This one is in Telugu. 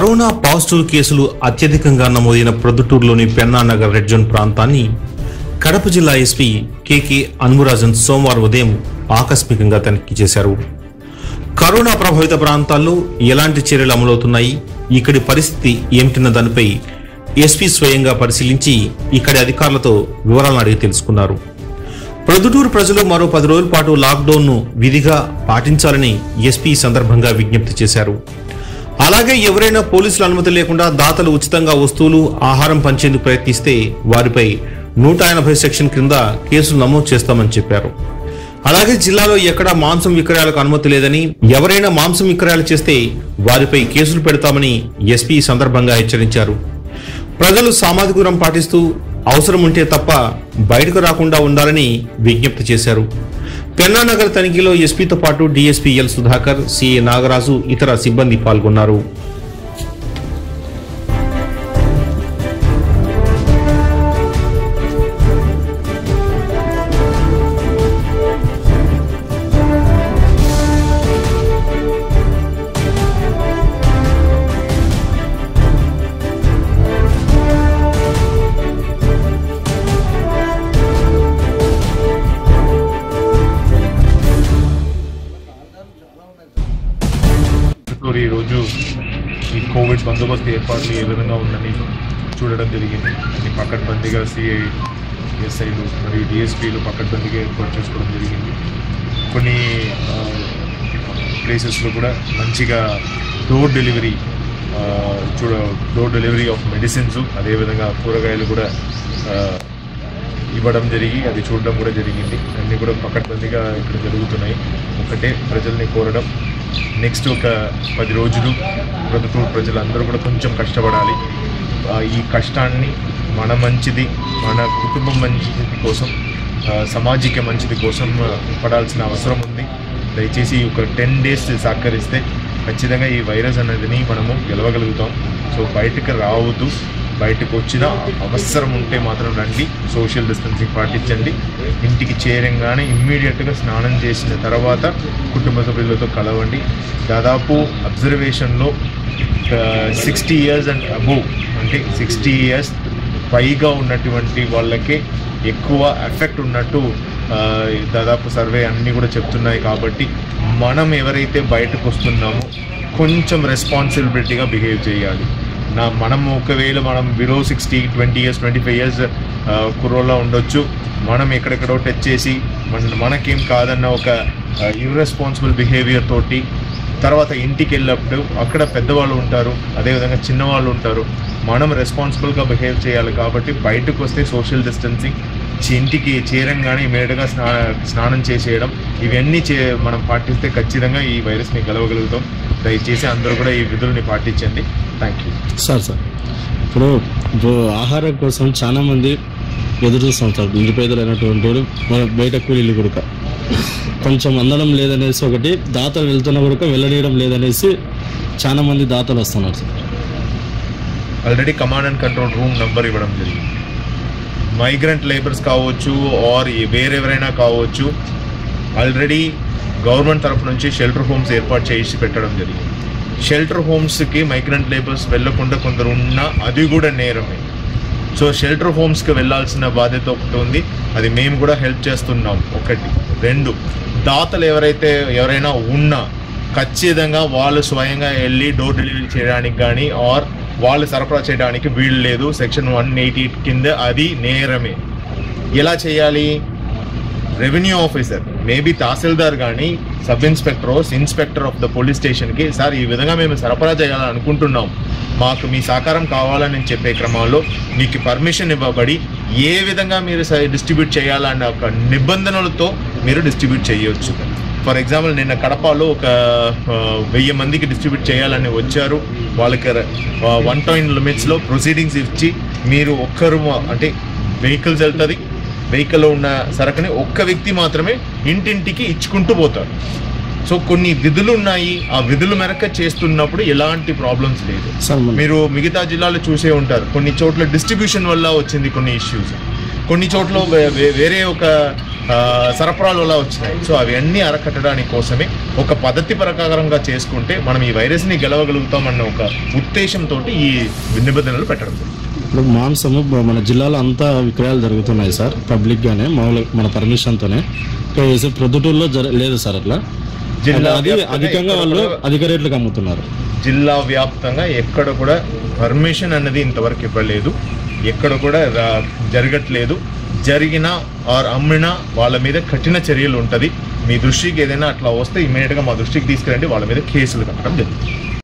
కరోనా పాజిటివ్ కేసులు అత్యధికంగా నమోదైన ప్రొద్దుటూరులోని పెన్నానగర్ రెడ్ జోన్ ప్రాంతాన్ని కడప జిల్లా ఎస్పీ కేకే అన్మురాజన్ సోమవారం ఉదయం ఆకస్మికంగా తనిఖీ చేశారు. కరోనా ప్రభావిత ప్రాంతాల్లో ఎలాంటి చర్యలు అమలవుతున్నాయి? ఇక్కడి పరిస్థితి ఏమిటన్న దానిపై ఎస్పీ స్వయంగా పరిశీలించి ఇక్కడి అధికారులతో వివరాలను అడిగి తెలుసుకున్నారు. ప్రొద్దుటూరు ప్రజలు మరో పది రోజుల పాటు లాక్డౌన్ను విధిగా పాటించాలని ఎస్పీ సందర్భంగా విజ్ఞప్తి చేశారు. అలాగే ఎవరైనా పోలీసుల అనుమతి లేకుండా దాతలు ఉచితంగా వస్తువులు ఆహారం పంచేందుకు ప్రయత్నిస్తే వారిపై నూట ఎనభై సెక్షన్ క్రింద కేసులు నమోదు చేస్తామని చెప్పారు. అలాగే జిల్లాలో ఎక్కడా మాంసం విక్రయాలకు అనుమతి లేదని ఎవరైనా మాంసం విక్రయాలు చేస్తే వారిపై కేసులు పెడతామని ఎస్పీ సందర్భంగా హెచ్చరించారు. ప్రజలు సామాజిక దూరం పాటిస్తూ అవసరం ఉంటే తప్ప బయటకు రాకుండా ఉండాలని విజ్ఞప్తి చేశారు. పెన్నానగర్ తనిఖీలో ఎస్పీతో పాటు DSP L Sudhakar CA Nagaraju ఇతర సిబ్బంది పాల్గొన్నారు. ఇప్పుడు ఈరోజు ఈ కోవిడ్ బందోబస్తు ఏర్పాట్లు ఏ విధంగా ఉందని చూడడం జరిగింది. అన్ని పక్కడ్బందీగా సిఐ ఎస్ఐలు మరియు డిఎస్పీలు పక్కడ్బందీగా ఏర్పాటు చేసుకోవడం జరిగింది. కొన్ని ప్లేసెస్లో కూడా మంచిగా డోర్ డెలివరీ చూడ డోర్ డెలివరీ ఆఫ్ మెడిసిన్స్ అదేవిధంగా కూరగాయలు కూడా ఇవ్వడం జరిగి అది చూడడం కూడా జరిగింది. అన్నీ కూడా పకడ్బందీగా ఇక్కడ జరుగుతున్నాయి. ఒకటే ప్రజల్ని కోరడం నెక్స్ట్ ఒక పది రోజులు ప్రొద్దుటూరు ప్రజలందరూ కూడా కొంచెం కష్టపడాలి. ఈ కష్టాన్ని మన మంచిది మన కుటుంబం మంచిది కోసం సమాజిక మంచిది కోసం పడాల్సిన అవసరం ఉంది. దయచేసి ఒక టెన్ డేస్ సహకరిస్తే ఖచ్చితంగా ఈ వైరస్ అనేది మనము గెలవగలుగుతాం. సో బయటకు రావద్దు. బయటకు వచ్చిన అవసరం ఉంటే మాత్రం రండి సోషల్ డిస్టెన్సింగ్ పాటించండి. ఇంటికి చేరంగానే ఇమ్మీడియట్గా స్నానం చేసిన తర్వాత కుటుంబ సభ్యులతో కలవండి. దాదాపు అబ్జర్వేషన్లో సిక్స్టీ ఇయర్స్ అండ్ అబోవ్ అంటే సిక్స్టీ ఇయర్స్ పైగా ఉన్నటువంటి వాళ్ళకే ఎక్కువ ఎఫెక్ట్ ఉన్నట్టు దాదాపు సర్వే అన్నీ కూడా చెప్తున్నాయి కాబట్టి మనం ఎవరైతే బయటకు వస్తున్నామో కొంచెం రెస్పాన్సిబిలిటీగా బిహేవ్ చేయాలి. నా మనం ఒకవేళ మనం below sixty twenty years twenty five years కుర్రోలా ఉండొచ్చు. మనం ఎక్కడెక్కడో టచ్ చేసి మన మనకేం కాదన్న ఒక ఇర్రెస్పాన్సిబుల్ బిహేవియర్ తోటి తర్వాత ఇంటికి వెళ్ళినప్పుడు అక్కడ పెద్దవాళ్ళు ఉంటారు అదేవిధంగా చిన్నవాళ్ళు ఉంటారు. మనం రెస్పాన్సిబుల్గా బిహేవ్ చేయాలి కాబట్టి బయటకు వస్తే సోషల్ డిస్టెన్సింగ్ చి- ఇంటికి చేరంగానే ఇమీడియట్గా స్నా స్నానం చేసేయడం ఇవన్నీ చే మనం పాటిస్తే ఖచ్చితంగా ఈ వైరస్ని గెలవగలుగుతాం. దయచేసి అందరూ కూడా ఈ విధుల్ని పాటించండి. Thank you sir sir. ఇప్పుడు ఇప్పుడు ఆహారం కోసం చాలా మంది ఎదురు చూస్తాం సార్ నిరుపేదలైనటువంటి వాడు మన బయట కూలీలు కొడుక కొంచెం అందడం లేదనేసి ఒకటి దాతలు వెళ్తున్న కొడుక వెళ్ళనీయడం లేదనేసి చాలా మంది దాతలు వస్తున్నారు sir. Already command and control room number ఇవ్వడం జరిగింది. మైగ్రెంట్ లేబర్స్ కావచ్చు ఆర్ వేరెవరైనా కావచ్చు ఆల్రెడీ గవర్నమెంట్ తరఫు నుంచి షెల్టర్ హోమ్స్ ఏర్పాటు చేసి పెట్టడం జరిగింది. షెల్టర్ హోమ్స్కి మైగ్రెంట్ లేబర్స్ వెళ్ళకుండా కొందరు ఉన్నా అది కూడా నేరమే. సో షెల్టర్ హోమ్స్కి వెళ్ళాల్సిన బాధ్యత ఒకటి ఉంది. అది మేము కూడా హెల్ప్ చేస్తున్నాం. ఒకటి. రెండు. దాతలు ఎవరైతే ఎవరైనా ఉన్నా ఖచ్చితంగా వాళ్ళు స్వయంగా వెళ్ళి డోర్ డెలివరీ చేయడానికి కానీ ఆర్ వాళ్ళు సరఫరా చేయడానికి వీలు లేదు. సెక్షన్ వన్ ఎయిటీ కింద అది నేరమే. ఎలా చేయాలి? రెవెన్యూ ఆఫీసర్ మేబీ తహసీల్దార్ కానీ sub inspector inspector of the police స్టేషన్కి సార్ ఈ విధంగా మేము సరఫరా చేయాలనుకుంటున్నాం. మాకు మీ సహకారం కావాలని చెప్పే క్రమంలో మీకు పర్మిషన్ ఇవ్వబడి ఏ విధంగా మీరు డిస్ట్రిబ్యూట్ చేయాలన్న ఒక నిబంధనలతో మీరు డిస్ట్రిబ్యూట్ చేయొచ్చు. ఫర్ ఎగ్జాంపుల్ నిన్న కడపలో ఒక వెయ్యి మందికి డిస్ట్రిబ్యూట్ చేయాలని వచ్చారు. వాళ్ళకి వన్ టైన్ లిమిట్స్లో ప్రొసీడింగ్స్ ఇచ్చి మీరు ఒక్కరు అంటే వెహికల్స్ వెళ్తుంది వెహికల్లో ఉన్న సరకుని ఒక్క వ్యక్తి మాత్రమే ఇంటింటికి ఇచ్చుకుంటూ పోతారు సో కొన్ని విధులు ఉన్నాయి. ఆ విధుల మేరకు చేస్తున్నప్పుడు ఎలాంటి ప్రాబ్లమ్స్ లేదు. మీరు మిగతా జిల్లాలో చూసే ఉంటారు. కొన్ని చోట్ల డిస్ట్రిబ్యూషన్ వల్ల వచ్చింది కొన్ని ఇష్యూస్. కొన్ని చోట్ల వేరే ఒక సరఫరాలు అలా వచ్చినాయి. సో అవన్నీ అరకట్టడానికి కోసమే ఒక పద్ధతి ప్రకారంగా చేసుకుంటే మనం ఈ వైరస్ని గెలవగలుగుతామన్న ఒక ఉద్దేశంతో ఈ నిబంధనలు పెట్టడం. ఇప్పుడు మాంసము మన జిల్లాలో అంతా విక్రయాలు జరుగుతున్నాయి సార్ పబ్లిక్గానే మామూలు మన పర్మిషన్తోనే. ప్రొద్దుటూరులో జర లేదు సార్ అట్లా. జిల్లా అది అధికంగా వాళ్ళు అధిక రేట్లకు అమ్ముతున్నారు. జిల్లా వ్యాప్తంగా ఎక్కడ కూడా పర్మిషన్ అన్నది ఇంతవరకు ఇవ్వలేదు. ఎక్కడ కూడా జరగట్లేదు. జరిగినా ఆర్ అమ్మినా వాళ్ళ మీద కఠిన చర్యలు ఉంటుంది. మీ దృష్టికి ఏదైనా అట్లా వస్తే ఇమీడియట్గా మా దృష్టికి తీసుకురండి. వాళ్ళ మీద కేసులు కట్టడం జరుగుతుంది.